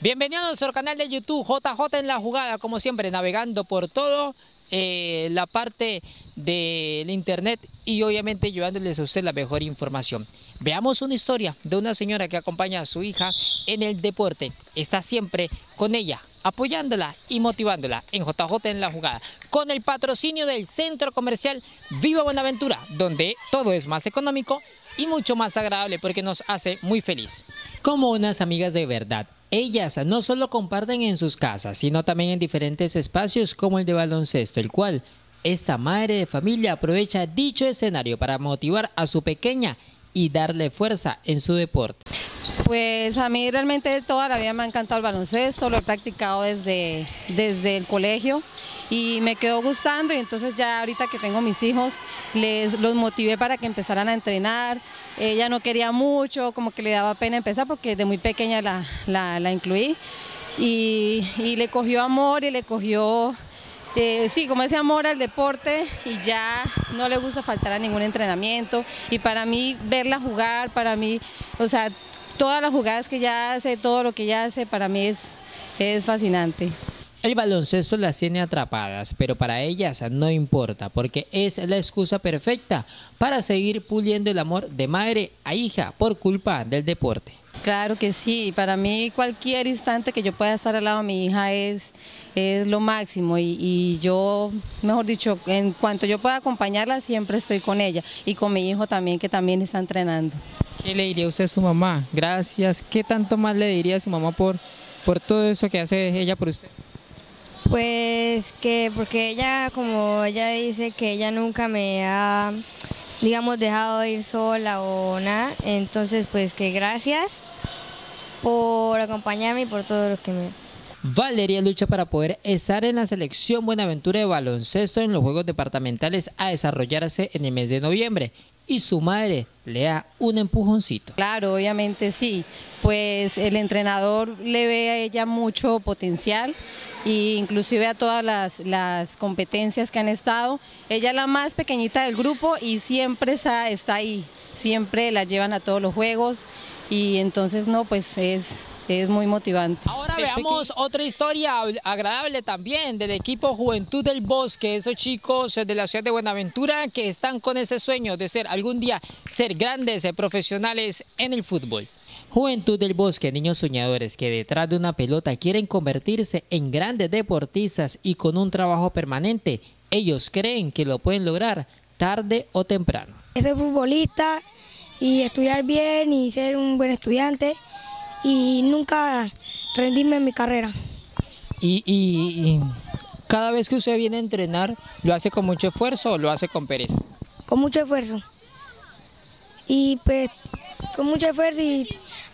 Bienvenidos a nuestro canal de YouTube, JJ en la jugada, como siempre, navegando por todo eh, la parte del internet y obviamente llevándoles a usted la mejor información. Veamos una historia de una señora que acompaña a su hija en el deporte. Está siempre con ella, apoyándola y motivándola en JJ en la jugada, con el patrocinio del Centro Comercial Viva Buenaventura, donde todo es más económico y mucho más agradable porque nos hace muy feliz. Como unas amigas de verdad, ellas no solo comparten en sus casas, sino también en diferentes espacios como el de baloncesto, el cual esta madre de familia aprovecha dicho escenario para motivar a su pequeña y darle fuerza en su deporte. Pues a mí realmente toda la vida me ha encantado el baloncesto, lo he practicado desde, desde el colegio y me quedó gustando y entonces ya ahorita que tengo mis hijos les los motivé para que empezaran a entrenar. Ella no quería mucho, como que le daba pena empezar porque de muy pequeña la, la, incluí y, y, le cogió amor y le cogió, sí, como ese amor al deporte y ya no le gusta faltar a ningún entrenamiento y para mí verla jugar, para mí, o sea, todas las jugadas que ella hace, todo lo que ella hace, para mí es, es fascinante. El baloncesto las tiene atrapadas, pero para ellas no importa, porque es la excusa perfecta para seguir puliendo el amor de madre a hija por culpa del deporte. Claro que sí, para mí cualquier instante que yo pueda estar al lado de mi hija es, es lo máximo y, y, yo, mejor dicho, en cuanto yo pueda acompañarla siempre estoy con ella y con mi hijo también que también está entrenando. ¿Qué le diría usted a su mamá? Gracias. ¿Qué tanto más le diría a su mamá por, por todo eso que hace ella por usted? Pues que porque ella, como ella dice que ella nunca me ha, digamos, dejado ir sola o nada, entonces pues que gracias por acompañarme y por todo lo que me... Valeria lucha para poder estar en la selección Buenaventura de baloncesto en los Juegos Departamentales a desarrollarse en el mes de noviembre. Y su madre le da un empujoncito. Claro, obviamente sí, pues el entrenador le ve a ella mucho potencial e inclusive a todas las, las competencias que han estado. Ella es la más pequeñita del grupo y siempre está, está ahí, siempre la llevan a todos los juegos y entonces no, pues es, es muy motivante. Ahora veamos otra historia agradable también del equipo Juventud del Bosque, esos chicos de la ciudad de Buenaventura que están con ese sueño de ser algún día ser grandes profesionales en el fútbol. Juventud del Bosque, niños soñadores que detrás de una pelota quieren convertirse en grandes deportistas y con un trabajo permanente, ellos creen que lo pueden lograr tarde o temprano. Ser futbolista y estudiar bien y ser un buen estudiante y nunca rendirme en mi carrera. Y, cada vez que usted viene a entrenar, ¿lo hace con mucho esfuerzo o lo hace con pereza? Con mucho esfuerzo. Y pues con mucho esfuerzo y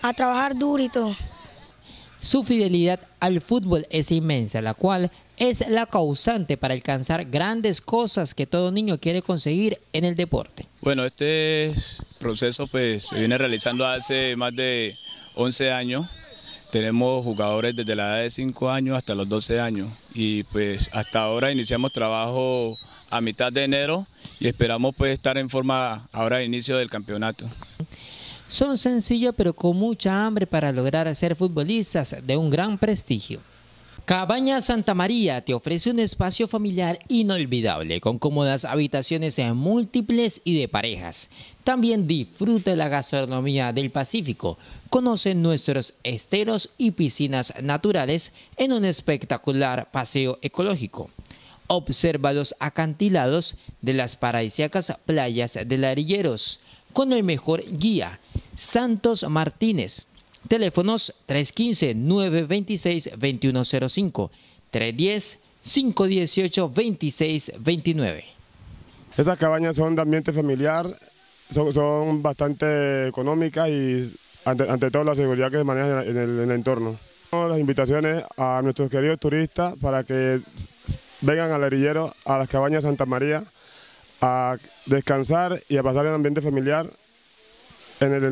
a trabajar duro y todo. Su fidelidad al fútbol es inmensa, la cual es la causante para alcanzar grandes cosas que todo niño quiere conseguir en el deporte. Bueno, este proceso pues se viene realizando hace más de 11 años. Tenemos jugadores desde la edad de 5 años hasta los 12 años y pues hasta ahora iniciamos trabajo a mitad de enero y esperamos pues estar en forma ahora al inicio del campeonato. Son sencillos pero con mucha hambre para lograr ser futbolistas de un gran prestigio. Cabaña Santa María te ofrece un espacio familiar inolvidable con cómodas habitaciones múltiples y de parejas. También disfruta la gastronomía del Pacífico. Conoce nuestros esteros y piscinas naturales en un espectacular paseo ecológico. Observa los acantilados de las paradisíacas playas de Larilleros con el mejor guía, Santos Martínez Teléfonos 315-926-2105, 310-518-2629. Estas cabañas son de ambiente familiar, son, bastante económicas y ante, todo la seguridad que se maneja en el, en el entorno. Las invitaciones a nuestros queridos turistas para que vengan al erillero, a las cabañas Santa María, a descansar y a pasar en ambiente familiar en el